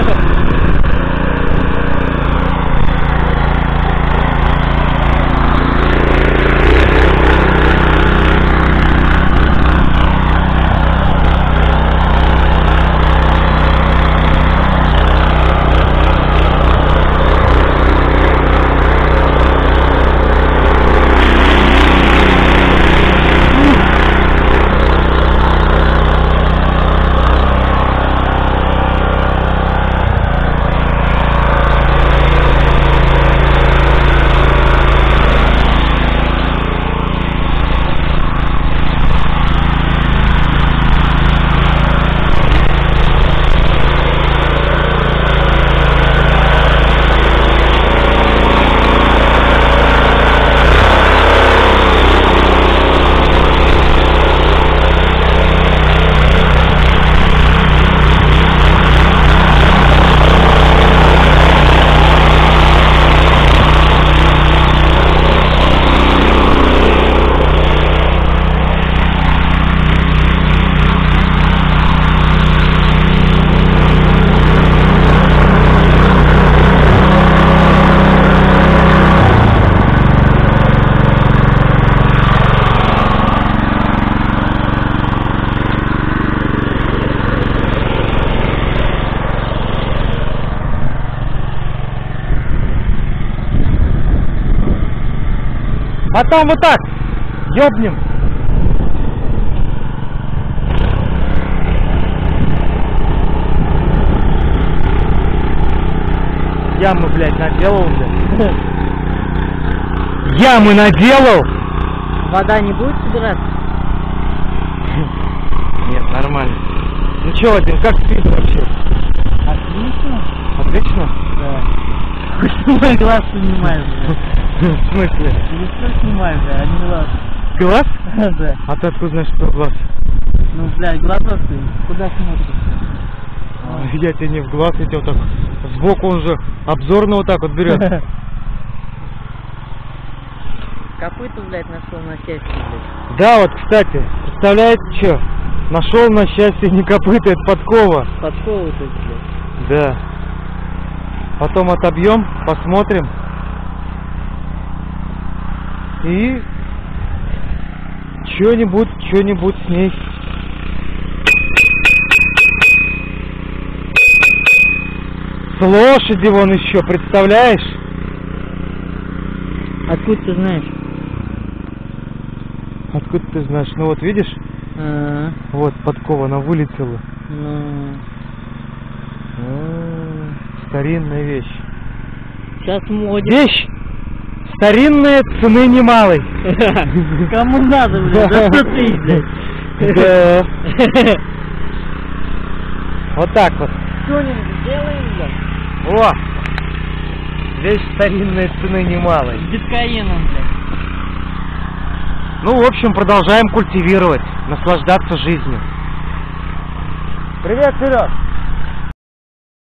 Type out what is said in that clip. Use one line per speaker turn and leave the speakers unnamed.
Ha ha ha. А там вот так, ёбнем. Ямы, блядь, наделал, блядь. Ямы наделал?
Вода не будет собираться?
Нет, нормально. Ну чё, Вадим, как спит вообще?
Отлично.
Отлично?
Да. Хоть мой глаз снимаешь, бля.
В смысле?
Лицо снимаешь, бля, а не глаз.
Глаз?
Да.
А ты откуда знаешь, что глаз?
Ну, блядь, глаза ты куда смотришь?
Я тебе не в глаз, я тебе вот так сбоку он же обзорно вот так вот берет.
Копыта, блядь, нашел на счастье, блядь.
Да, вот, кстати, представляете, что? Нашел на счастье не копыта, это подкова.
Подковы тут, блядь.
Да. Потом отобьем, посмотрим. И что-нибудь, что-нибудь с ней. С лошади вон еще, представляешь?
Откуда ты знаешь?
Откуда ты знаешь? Ну вот видишь,
А,
вот подкова, она вылетела.
ну,
М, Старинная вещь.
сейчас моде.
Вещь старинная, цены немалой.
Кому надо, блядь, за 100 тысяч, блядь.
Да. Вот так вот.
Что-нибудь сделаем, блядь?
О! Вещь старинная, цены немалой.
С биткоином, блядь.
Ну, в общем, продолжаем культивировать, наслаждаться жизнью. Привет, Серег!